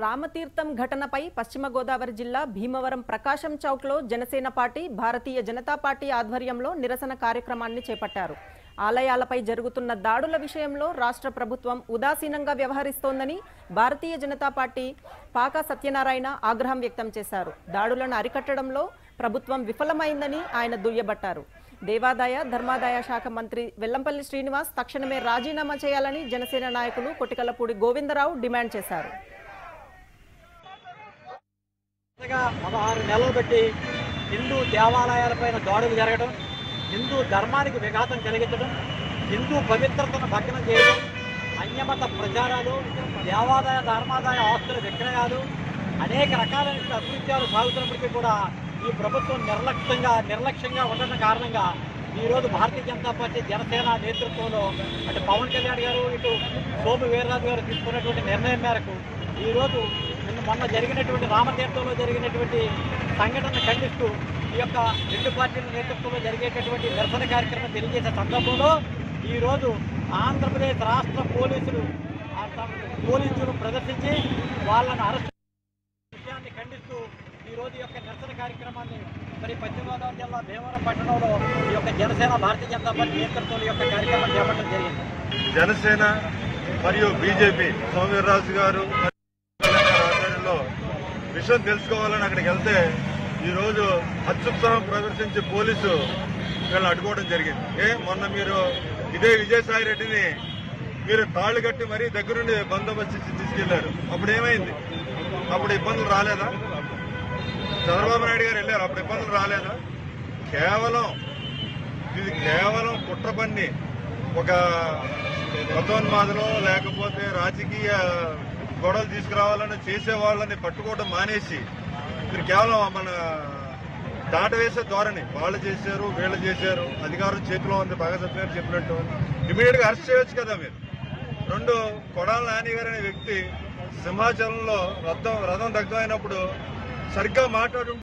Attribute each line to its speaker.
Speaker 1: రామతీర్థం ఘటనపై పశ్చిమ గోదావరి జిల్లా భీమవరం ప్రకాశం చౌక్లో జనసేన పార్టీ భారతీయ జనతా పార్టీ ఆధ్వర్యంలో నిరసన కార్యక్రమాన్ని చేపట్టారు. ఆలయాలపై జరుగుతున్న దాడుల విషయంలో రాష్ట్ర ప్రభుత్వం ఉదాసీనంగా వ్యవహరిస్తోందని భారతీయ జనతా పార్టీ పాక సత్యనారాయణ ఆగ్రహం వ్యక్తం చేశారు. దాడులను అరికట్టడంలో ప్రభుత్వం విఫలమైందని ఆయన దుయ్యబట్టారు. దేవాదాయ ధర్మాదాయ శాఖ మంత్రి వెల్లంపల్లి శ్రీనివాస్ తక్షణమే రాజీనామా చేయాలని జనసేన నాయకులు కొటికలపూడి గోవిందరావు డిమాండ్ చేశారు.
Speaker 2: పదహారు నెలలు బట్టి హిందూ దేవాలయాలపైన దాడులు జరగడం హిందూ ధర్మానికి విఘాతం కలిగించడం హిందూ పవిత్రతను భగ్నం చేయడం అన్యమత ప్రచారాలు దేవాదాయ ధర్మాదాయ ఆస్తుల విక్రయాలు అనేక రకాలైన అకృత్యాలు సాగుతున్నప్పటికీ కూడా ఈ ప్రభుత్వం నిర్లక్ష్యంగా నిర్లక్ష్యంగా ఉండడం కారణంగా ఈరోజు భారతీయ జనతా పార్టీ జనసేన నేతృత్వంలో అటు పవన్ కళ్యాణ్ గారు ఇటు సోము వీర్రాజు గారు తీసుకున్నటువంటి నిర్ణయం మేరకు ఈరోజు మొన్న జరిగినటువంటి రామతీర్థంలో జరిగినటువంటి సంఘటన ఖండిస్తూ ఈ యొక్క రెండు పార్టీల నేతృత్వంలో జరిగేటటువంటి నిరసన కార్యక్రమం తెలియజేసే సందర్భంలో ఈరోజు ఆంధ్రప్రదేశ్ రాష్ట్ర పోలీసులు ఆ పోలీసులు ప్రదర్శించి వాళ్ళను అరెస్ట్ విషయాన్ని ఖండిస్తూ ఈ రోజు యొక్క నిరసన కార్యక్రమాన్ని మరి పశ్చిమ గోదావరి జిల్లా భీమవరం పట్టణంలో ఈ యొక్క జనసేన భారతీయ జనతా పార్టీ నేతృత్వంలో యొక్క కార్యక్రమం చేపట్టడం జరిగింది.
Speaker 3: జనసేన మరియు బీజేపీ సౌమ్యరాజు గారు ఆధ్వర్యంలో విషయం తెలుసుకోవాలని అక్కడికి వెళ్తే ఈరోజు అత్యుత్సాహం ప్రదర్శించి పోలీసు వీళ్ళని అడ్డుకోవడం జరిగింది. ఏ మొన్న మీరు ఇదే విజయసాయి రెడ్డిని మీరు తాళ్ళు కట్టి మరీ దగ్గరుండి బందోబస్తు తీసుకెళ్ళారు. అప్పుడు ఏమైంది? అప్పుడు ఇబ్బందులు రాలేదా? చంద్రబాబు నాయుడు గారు వెళ్ళారు. అప్పుడు ఇబ్బందులు రాలేదా? కేవలం ఇది కేవలం కుట్ర పన్ని ఒక మతోన్మాదులో లేకపోతే రాజకీయ గొడవలు తీసుకురావాలని చేసే వాళ్ళని పట్టుకోవడం మానేసి మీరు కేవలం మన దాట వేసే ధోరణి. వాళ్ళు చేశారు వీళ్ళు చేశారు అధికారం చేతిలో ఉంది బాగా సత్యనారాయణ చెప్పినట్టు. ఇమీడియట్గా అరెస్ట్ చేయొచ్చు కదా మీరు. రెండు కొడాల నాని గారు అనే వ్యక్తి సింహాచలంలో రథం రథం దగ్గమైనప్పుడు సరిగ్గా మాట్లాడు